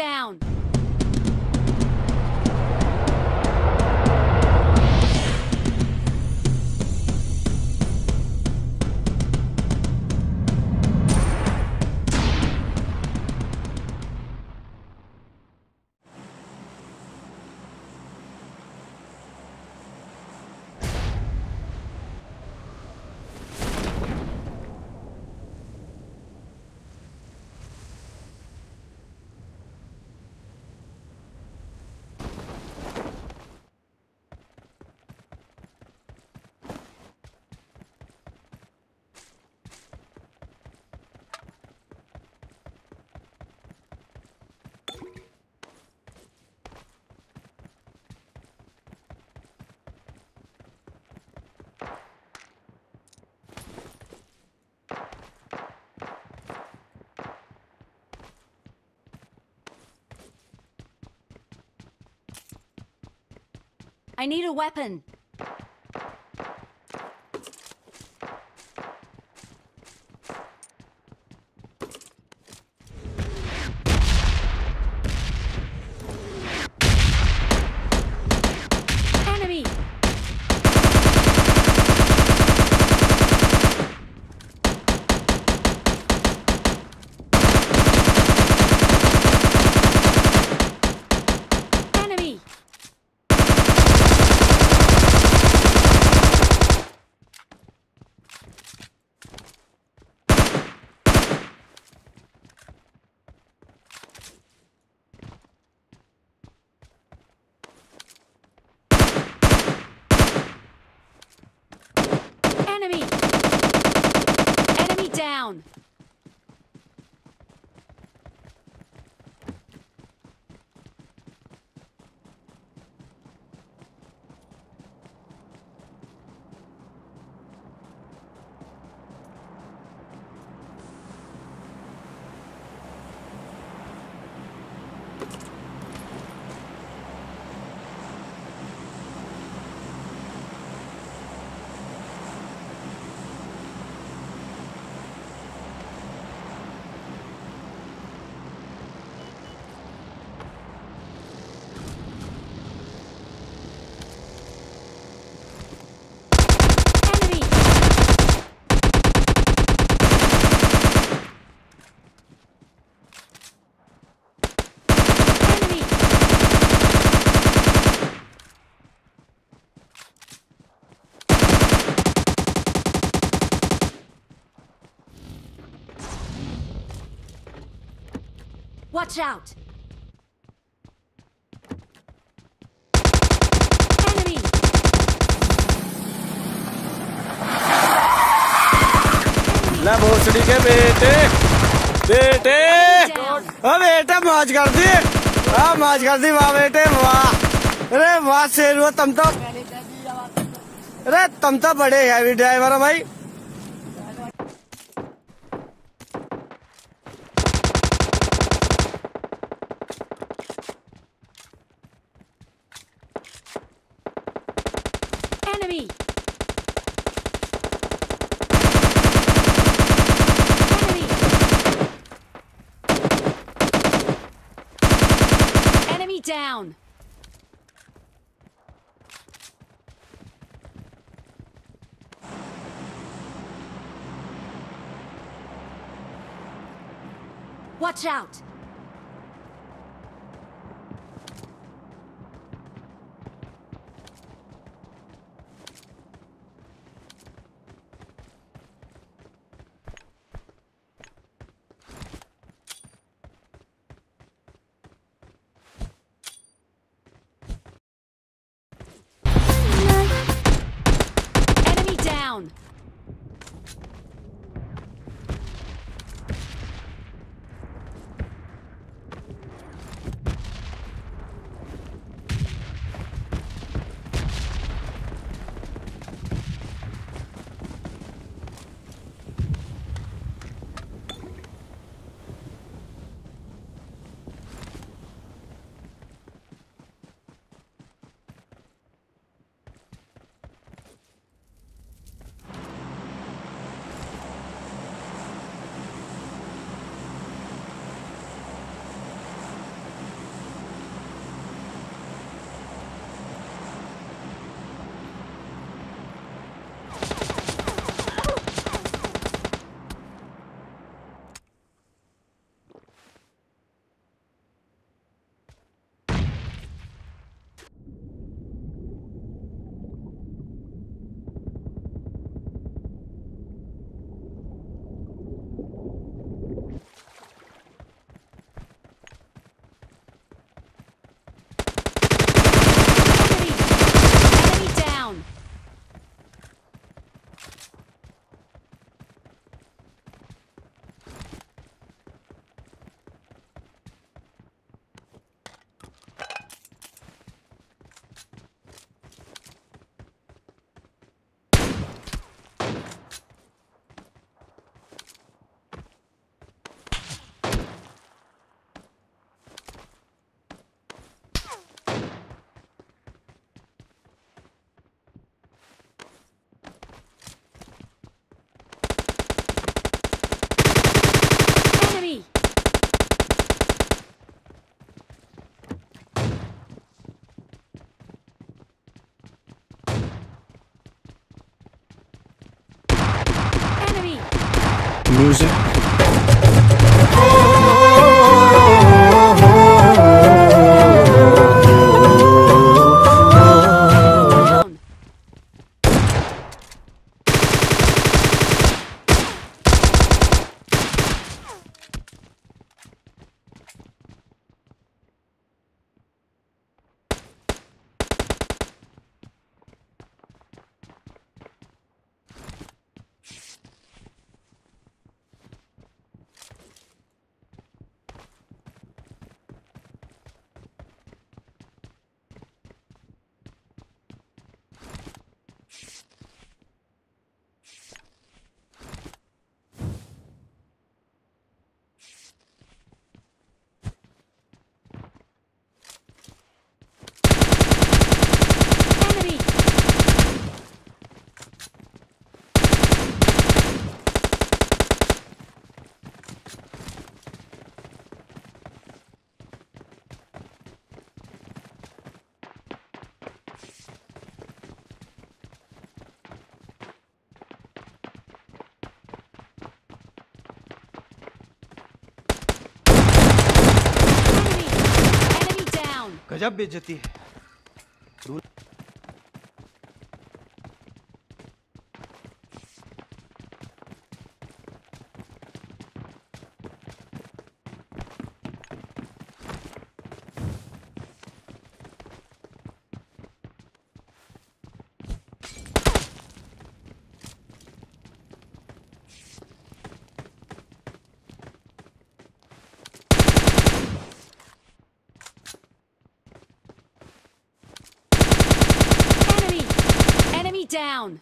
down! I need a weapon. Watch out! Enemy! ਲੈ भोसड़ी के बेटे बेटे ओ बेटे मौज कर दी हाँ मौज कर दी वाह बेटे वाह अरे वाह शेर हुआ तुम तो अरे तुम तो बड़े हैवी ड्राइवर हो भाई Enemy! Enemy! Enemy down! Watch out! Music. गजब बेइज्जती है। Down.